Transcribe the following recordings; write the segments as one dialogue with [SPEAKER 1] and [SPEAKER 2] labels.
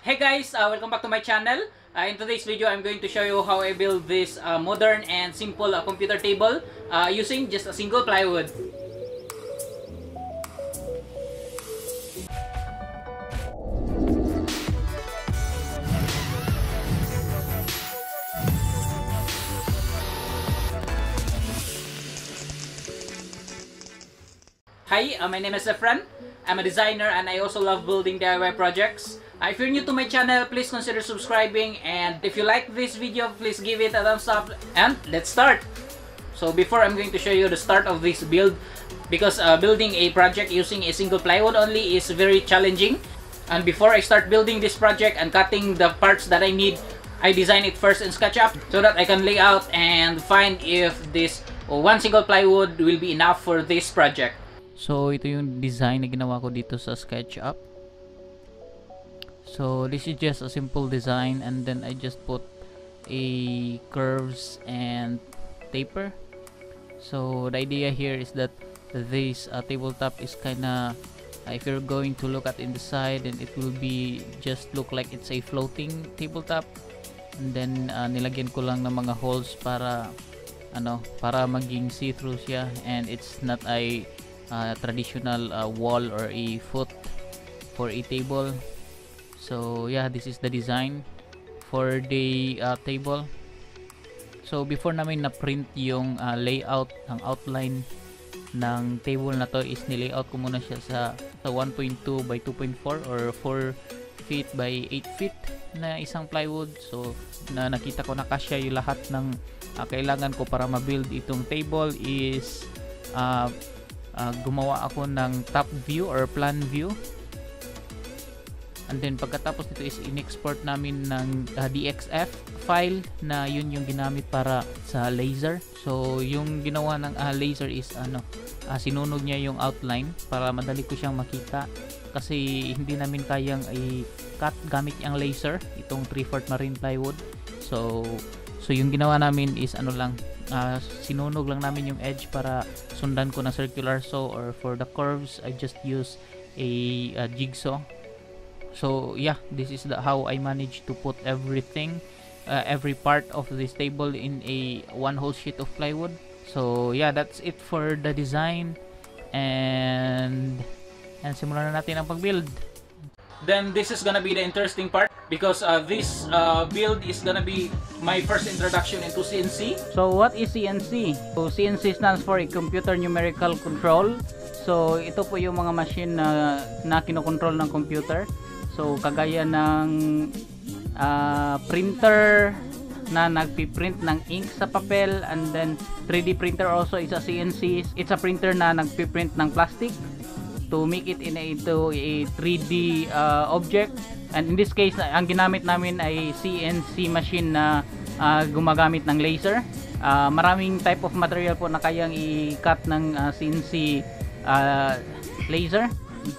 [SPEAKER 1] Hey guys, uh, welcome back to my channel. Uh, in today's video, I'm going to show you how I build this uh, modern and simple uh, computer table uh, using just a single plywood. Hi, uh, my name is Efren. I'm a designer and I also love building DIY projects. Uh, if you're new to my channel, please consider subscribing and if you like this video, please give it a thumbs up and let's start! So before I'm going to show you the start of this build because uh, building a project using a single plywood only is very challenging and before I start building this project and cutting the parts that I need, I design it first in SketchUp so that I can lay out and find if this one single plywood will be enough for this project. So, ito yung design na ginawa ko dito sa SketchUp. So, this is just a simple design and then I just put a curves and taper. So, the idea here is that this uh, tabletop is kinda uh, if you're going to look at in the side and it will be just look like it's a floating tabletop and then uh, nilagyan ko lang ng mga holes para ano para maging see-through siya and it's not a uh, traditional uh, wall or a foot for a table. So yeah this is the design for the uh, table. So before namin na print yung uh, layout ng outline ng table na to is nilayout ko muna siya sa, sa 1.2 by 2.4 or 4 feet by 8 feet na isang plywood. So na nakita ko na kasya yung lahat ng uh, kailangan ko para ma-build itong table is uh, uh, gumawa ako ng top view or plan view. And then pagkatapos nito is in-export namin ng uh, DXF file na yun yung ginamit para sa laser. So yung ginawa ng uh, laser is ano uh, sinunog niya yung outline para madali ko siyang makita. Kasi hindi namin kayang i-cut gamit yung laser itong 3/4 marine plywood. So so yung ginawa namin is ano lang uh, sinunog lang namin yung edge para sundan ko na circular saw or for the curves I just use a, a jigsaw. So yeah this is the how I managed to put everything uh, every part of this table in a one whole sheet of plywood. So yeah that's it for the design. And and simulan na natin ang pag-build. Then this is gonna be the interesting part because uh, this uh, build is gonna be my first introduction into CNC. So what is CNC? So CNC stands for Computer Numerical Control. So ito po yung mga machine na, na kinokontrol ng computer. So kagaya ng uh, printer na nagpiprint ng ink sa papel and then 3D printer also is a CNC. It's a printer na nagpiprint ng plastic to make it in a, into a 3D uh, object. And in this case ang ginamit namin ay CNC machine na uh, gumagamit ng laser. Uh, maraming type of material po na kayang i-cut ng uh, CNC uh, laser.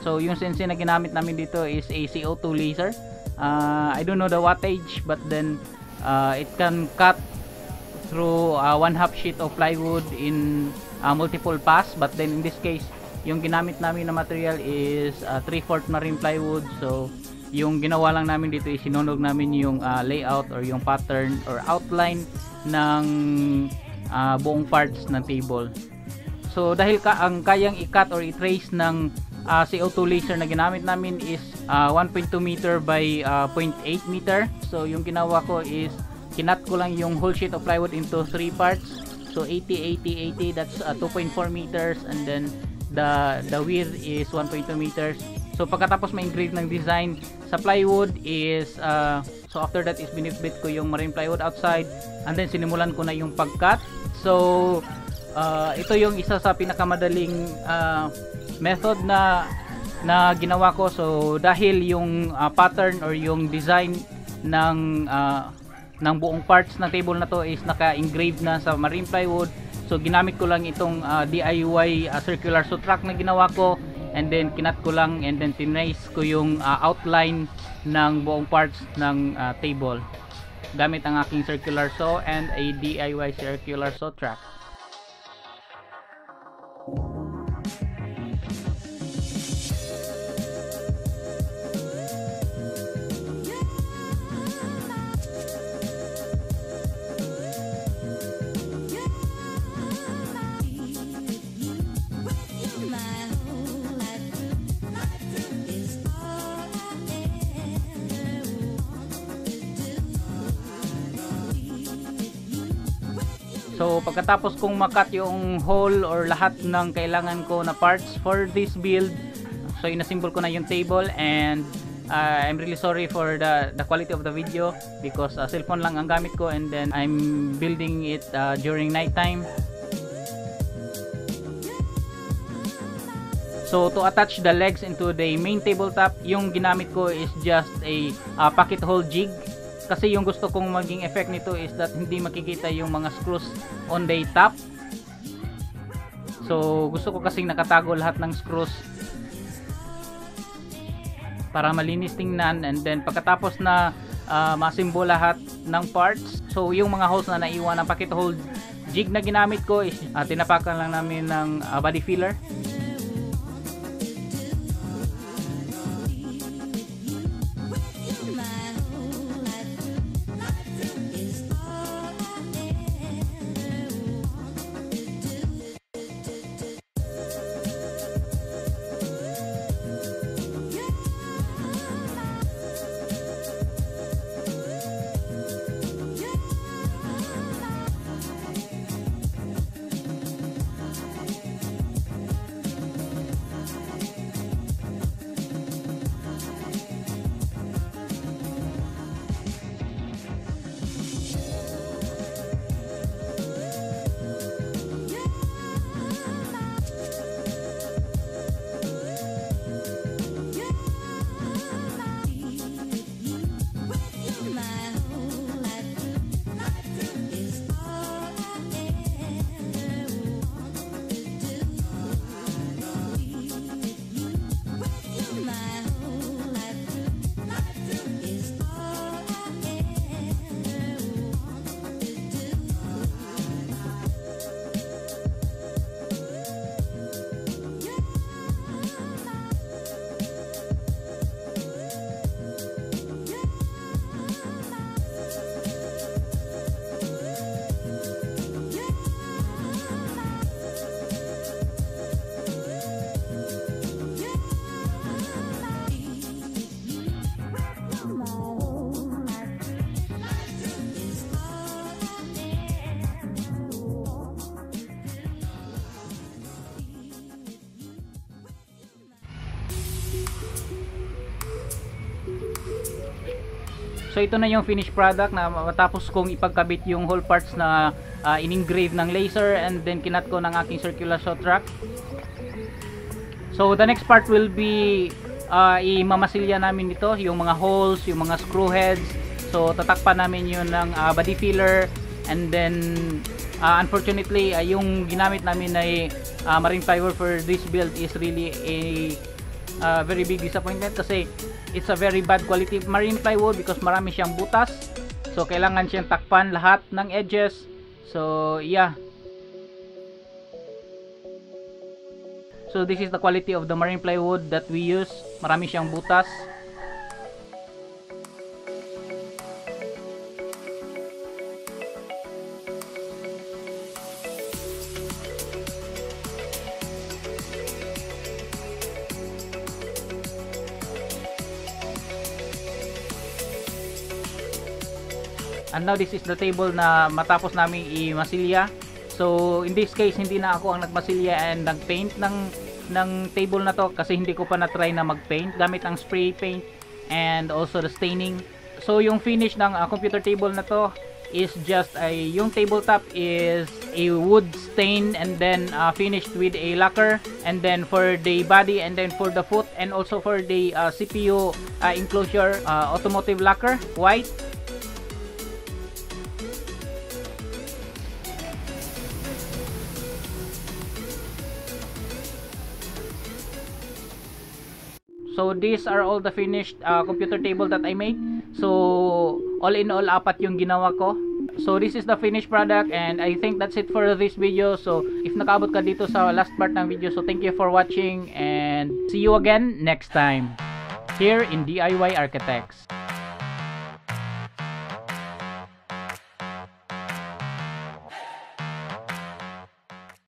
[SPEAKER 1] So yung CNC na ginamit namin dito is a CO2 laser. Uh, I don't know the wattage but then uh, it can cut through uh, one half sheet of plywood in uh, multiple pass but then in this case yung ginamit namin na material is uh, 3/4 marine plywood. So yung ginawa lang namin dito is sinunog namin yung uh, layout or yung pattern or outline ng uh, buong parts ng table. So dahil ka ang kayang i-cut or i-trace ng uh, CO2 laser na ginamit namin is uh, 1.2 meter by uh, 0.8 meter. So yung ginawa ko is kinat ko lang yung whole sheet of plywood into 3 parts. So 80 80 80 that's uh, 2.4 meters. And then the the width is 1.2 meters. So pagkatapos ma-engrave ng design sa plywood is uh, so after that is binitbit ko yung marine plywood outside and then sinimulan ko na yung pagcut. So uh, ito yung isa sa pinakamadaling uh, method na na ginawa ko. So dahil yung uh, pattern or yung design ng uh, ng buong parts ng table na to is naka-engrave na sa marine plywood So ginamit ko lang itong uh, DIY uh, circular saw track na ginawa ko and then kinat ko lang and then tinrace ko yung uh, outline ng buong parts ng uh, table gamit ang aking circular saw and a DIY circular saw track. So pagkatapos kong makat yung hole or lahat ng kailangan ko na parts for this build, so inassemble ko na yung table and uh, I'm really sorry for the the quality of the video because uh, cellphone lang ang gamit ko and then I'm building it uh, during night time. So to attach the legs into the main tabletop, yung ginamit ko is just a uh, pocket hole jig kasi yung gusto kong maging effect nito is that hindi makikita yung mga screws on the top. So gusto ko kasing nakatago lahat ng screws para malinis tingnan. And then pagkatapos na uh, masimbo lahat ng parts. So yung mga holes na naiwan ng pocket hole jig na ginamit ko is uh, tinapakan lang namin ng uh, body filler So ito na yung finished product na matapos kong ipagkabit yung whole parts na uh, in-engrave ng laser and then kinat ko ng aking circular saw track. So the next part will be uh, imamasilya namin dito yung mga holes, yung mga screw heads. So tatakpan namin yun ng uh, body filler and then uh, unfortunately uh, yung ginamit namin ay uh, marine fiber for this build is really a uh, very big disappointment kasi it's a very bad quality marine plywood because marami siyang butas. So kailangan siyang takpan lahat ng edges. So yeah. So this is the quality of the marine plywood that we use. Marami siyang butas and now this is the table na matapos namin i-masilya. So in this case hindi na ako ang nagmasilya and nagpaint ng ng table na to kasi hindi ko pa na-try na mag-paint gamit ang spray paint and also the staining. So yung finish ng uh, computer table na to is just a yung tabletop is a wood stain and then uh, finished with a lacquer and then for the body and then for the foot and also for the uh, CPU uh, enclosure uh, automotive lacquer white So these are all the finished uh, computer table that I made. So all in all apat yung ginawa ko. So this is the finished product and I think that's it for this video. So if nakaabot ka dito sa last part ng video, so thank you for watching and see you again next time here in DIY Architects.